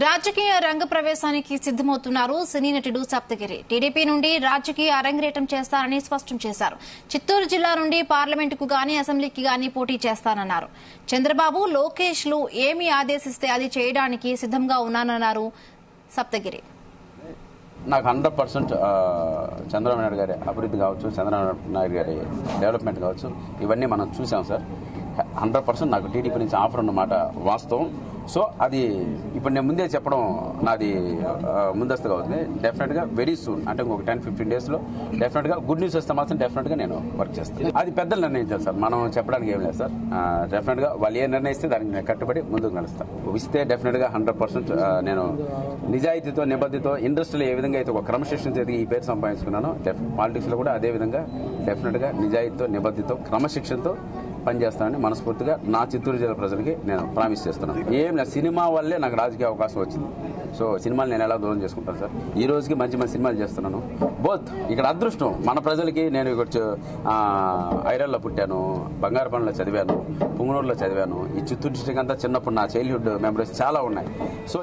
రాజకీయ రంగ ప్రవేశానికి సిద్దమవుతున్నారు సినీ నటుడు సప్తగిరి. టీడీపీ నుండి రాజకీయ అరంగేటం చేస్తారని స్పష్టం చేశారు. చిత్తూరు జిల్లా నుండి పార్లమెంటుకు గాని అసెంబ్లీకి గాని పోటీ చేస్తానన్నారు. చంద్రబాబు లోకేష్లు ఏమి ఆదేశిస్తే అది చేయడానికి సిద్దంగా ఉన్నానన్నారు సప్తగిరి. నాకు హండ్రెడ్ పర్సెంట్ చంద్రబాబు నాయుడు గారి అభివృద్ధి కావచ్చు చంద్రబాబు నాయుడు గారి డెవలప్మెంట్ కావచ్చు ఇవన్నీ మనం చూసాం సార్. హండ్రెడ్ పర్సెంట్ నాకు టీడీపీ నుంచి ఆఫర్ ఉన్నమాట వాస్తవం. సో అది ఇప్పుడు నేను ముందే చెప్పడం నాది ముందస్తుగా అవుతుంది. డెఫినెట్గా వెరీ సూన్ అంటే ఇంకొక టెన్ ఫిఫ్టీన్ డేస్లో డెఫినెట్గా గుడ్ న్యూస్ వస్తే మాత్రం డెఫినెట్గా నేను వర్క్ చేస్తాను. అది పెద్దలు నిర్ణయించాలి సార్ మనం చెప్పడానికి ఏం లేదు సార్. డెఫినెట్గా వాళ్ళు ఏ నిర్ణయిస్తే దానికి నేను కట్టుబడి ముందుకు నడుస్తాను. ఇస్తే డెఫినెట్గా హండ్రెడ్ పర్సెంట్ నేను నిజాయితీతో నిబద్ధతో ఇండస్ట్రీలో ఏ విధంగా అయితే ఒక క్రమశిక్షణ జరిగి ఈ పేరు సంపాదించుకున్నానో డెఫ్ పాలిటిక్స్లో కూడా అదే విధంగా డెఫినెట్గా నిజాయితీతో నిబద్ధతో క్రమశిక్షణతో పనిచేస్తానని మనస్ఫూర్తిగా నా చిత్తూరు జిల్లా ప్రజలకి నేను ప్రామిస్ చేస్తున్నాను. ఏం లేదు సినిమా వల్లే నాకు రాజకీయ అవకాశం వచ్చింది. సో సినిమాలు నేను ఎలా దూరం చేసుకుంటాను సార్? ఈ రోజుకి మంచి మంచి సినిమాలు చేస్తున్నాను. బోత్ ఇక్కడ అదృష్టం. మన ప్రజలకి నేను ఇక్కడ ఐరన్లో ఐరల్లో పుట్టాను బంగారపల్లిలో చదివాను పుంగనూరులో చదివాను. ఈ చిత్తూరు డిస్టిక్ అంతా చిన్నప్పుడు నా చైల్డ్హుడ్ మెమరీస్ చాలా ఉన్నాయి. సో